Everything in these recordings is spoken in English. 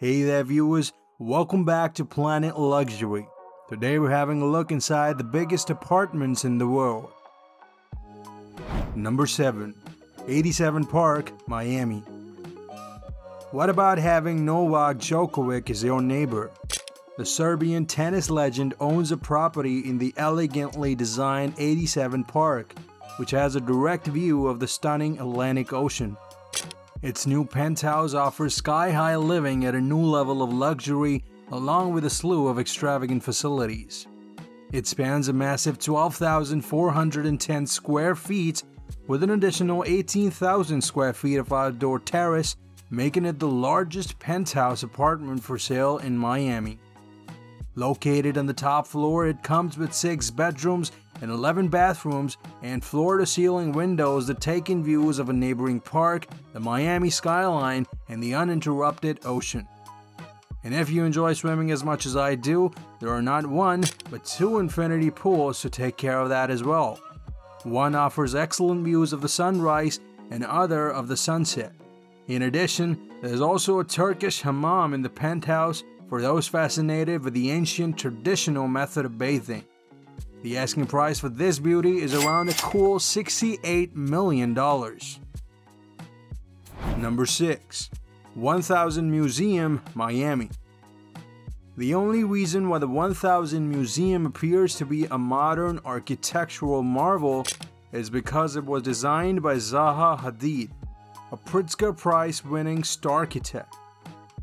Hey there, viewers. Welcome back to Planet Luxury. Today we're having a look inside the biggest apartments in the world. Number 7 87 Park, Miami. What about having Novak Djokovic as your neighbor? The Serbian tennis legend owns a property in the elegantly designed 87 Park, which has a direct view of the stunning Atlantic Ocean. Its new penthouse offers sky high living at a new level of luxury, along with a slew of extravagant facilities. It spans a massive 12,410 square feet with an additional 18,000 square feet of outdoor terrace, making it the largest penthouse apartment for sale in Miami. Located on the top floor, it comes with 6 bedrooms and 11 bathrooms and floor to ceiling windows that take in views of a neighboring park, the Miami skyline, and the uninterrupted ocean. And if you enjoy swimming as much as I do, there are not one, but two infinity pools to take care of that as well. One offers excellent views of the sunrise and other of the sunset. In addition, there's also a Turkish hammam in the penthouse for those fascinated with the ancient traditional method of bathing. The asking price for this beauty is around a cool $68 million. Number 6. 1000 Museum, Miami. The only reason why the 1000 Museum appears to be a modern architectural marvel is because it was designed by Zaha Hadid, a Pritzker Prize winning star architect.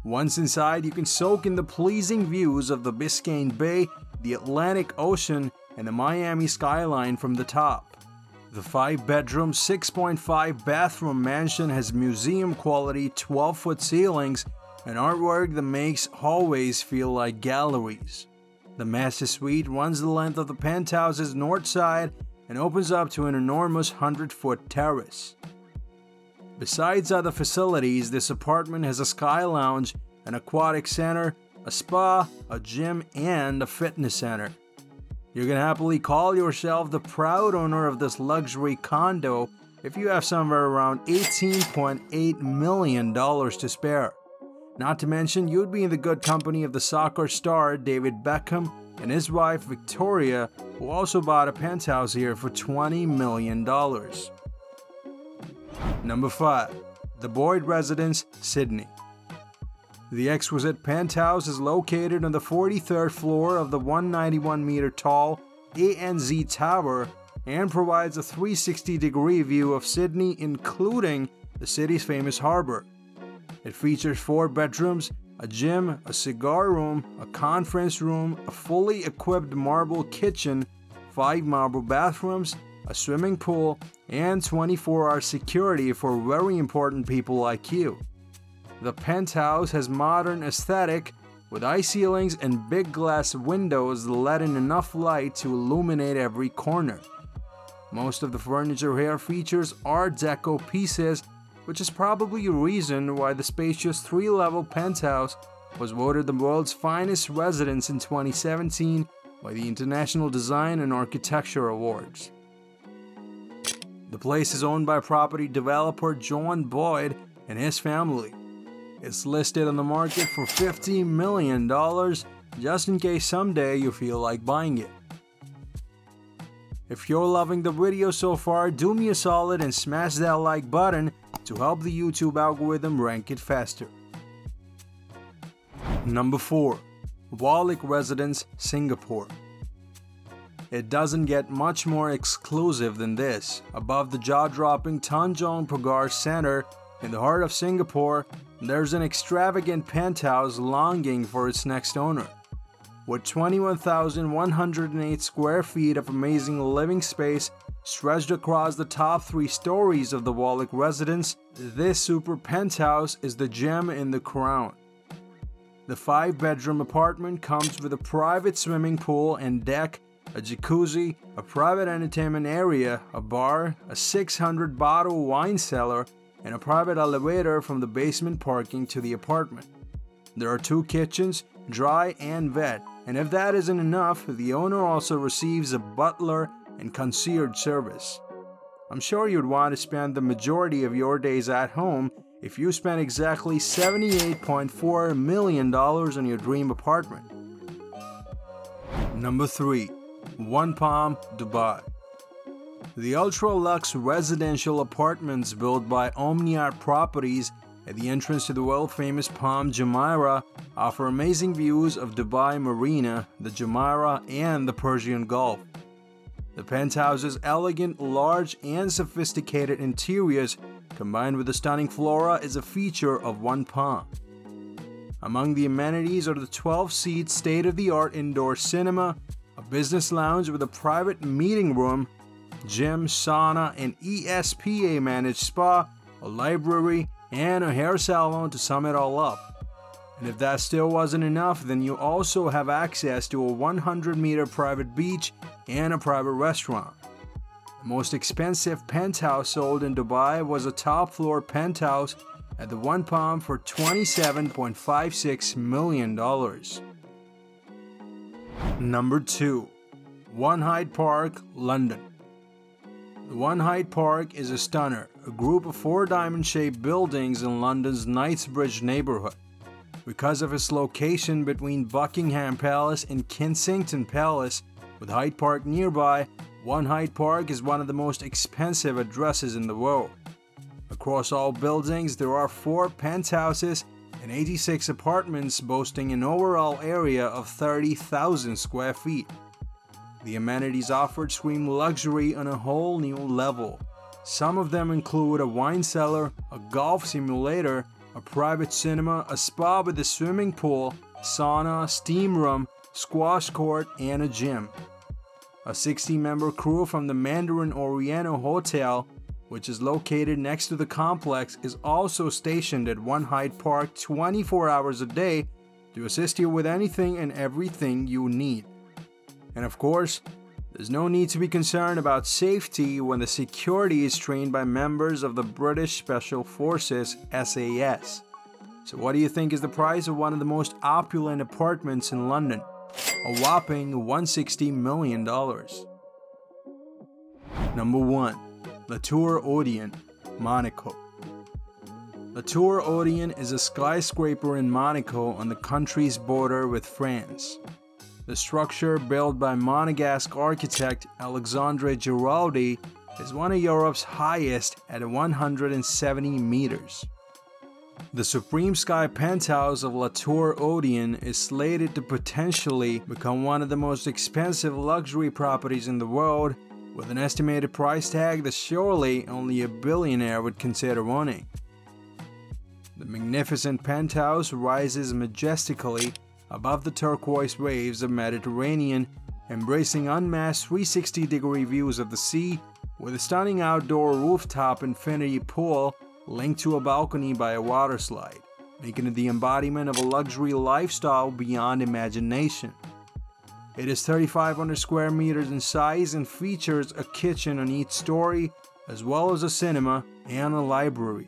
Once inside, you can soak in the pleasing views of the Biscayne Bay, the Atlantic Ocean, and the Miami skyline from the top. The 5 bedroom, 6.5 bathroom mansion has museum quality 12 foot ceilings and artwork that makes hallways feel like galleries. The master suite runs the length of the penthouse's north side and opens up to an enormous 100 foot terrace. Besides other facilities, this apartment has a sky lounge, an aquatic center, a spa, a gym, and a fitness center. You can happily call yourself the proud owner of this luxury condo if you have somewhere around $18.8 million to spare. Not to mention, you'd be in the good company of the soccer star David Beckham and his wife Victoria, who also bought a penthouse here for $20 million. Number 5. The Boyd Residence, Sydney. The exquisite penthouse is located on the 43rd floor of the 191 meter tall ANZ Tower and provides a 360 degree view of Sydney, including the city's famous harbour. It features four bedrooms, a gym, a cigar room, a conference room, a fully equipped marble kitchen, five marble bathrooms, a swimming pool, and 24 hour security for very important people like you. The penthouse has modern aesthetic with high ceilings and big glass windows that let in enough light to illuminate every corner. Most of the furniture here features Art Deco pieces, which is probably a reason why the spacious three level penthouse was voted the world's finest residence in 2017 by the International Design and Architecture Awards. The place is owned by property developer John Boyd and his family. It's listed on the market for $50 million just in case someday you feel like buying it. If you're loving the video so far, do me a solid and smash that like button to help the YouTube algorithm rank it faster. Number 4. Wallich Residence, Singapore. It doesn't get much more exclusive than this. Above the jaw-dropping Tanjong Pagar Center in the heart of Singapore, there's an extravagant penthouse longing for its next owner. With 21,108 square feet of amazing living space stretched across the top three stories of the Wallich residence, this super penthouse is the gem in the crown. The five bedroom apartment comes with a private swimming pool and deck, a jacuzzi, a private entertainment area, a bar, a 600 bottle wine cellar, and a private elevator from the basement parking to the apartment. There are two kitchens, dry and wet, and if that isn't enough, the owner also receives a butler and concierge service. I'm sure you'd want to spend the majority of your days at home if you spent exactly $78.4 million on your dream apartment. Number 3. One Palm, Dubai. The ultra luxe residential apartments built by Omniyat Properties at the entrance to the world famous Palm Jumeirah offer amazing views of Dubai Marina, the Jumeirah, and the Persian Gulf. The penthouse's elegant, large, and sophisticated interiors, combined with the stunning flora, is a feature of One Palm. Among the amenities are the 12 seat state of the art indoor cinema, a business lounge with a private meeting room, gym, sauna, an ESPA managed spa, a library, and a hair salon to sum it all up. And if that still wasn't enough, then you also have access to a 100 meter private beach and a private restaurant. The most expensive penthouse sold in Dubai was a top floor penthouse at the One Palm for $27.56 million. Number 2. One Hyde Park, London. One Hyde Park is a stunner, a group of four diamond shaped buildings in London's Knightsbridge neighborhood. Because of its location between Buckingham Palace and Kensington Palace, with Hyde Park nearby, One Hyde Park is one of the most expensive addresses in the world. Across all buildings, there are four penthouses and 86 apartments boasting an overall area of 30,000 square feet. The amenities offered scream luxury on a whole new level. Some of them include a wine cellar, a golf simulator, a private cinema, a spa with a swimming pool, sauna, steam room, squash court, and a gym. A 60 member crew from the Mandarin Oriental Hotel, which is located next to the complex, is also stationed at One Hyde Park 24 hours a day to assist you with anything and everything you need. And of course, there's no need to be concerned about safety when the security is trained by members of the British Special Forces SAS. So, what do you think is the price of one of the most opulent apartments in London? A whopping $160 million. Number 1. La Tour Odeon, Monaco. La Tour Odeon is a skyscraper in Monaco on the country's border with France. The structure, built by Monegasque architect Alexandre Giraldi, is one of Europe's highest at 170 meters. The Supreme Sky penthouse of La Tour Odeon is slated to potentially become one of the most expensive luxury properties in the world, with an estimated price tag that surely only a billionaire would consider owning. The magnificent penthouse rises majestically above the turquoise waves of Mediterranean, embracing unmatched 360 degree views of the sea with a stunning outdoor rooftop infinity pool linked to a balcony by a water slide, making it the embodiment of a luxury lifestyle beyond imagination. It is 3,500 square meters in size and features a kitchen on each story, as well as a cinema and a library.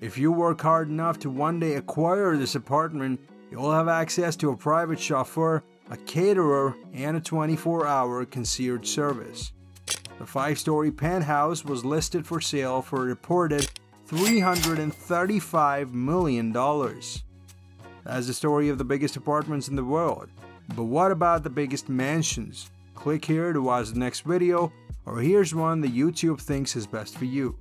If you work hard enough to one day acquire this apartment, You'll have access to a private chauffeur, a caterer, and a 24 hour concierge service. The five story penthouse was listed for sale for a reported $335 million. That's the story of the biggest apartments in the world. But what about the biggest mansions? Click here to watch the next video, or here's one that YouTube thinks is best for you.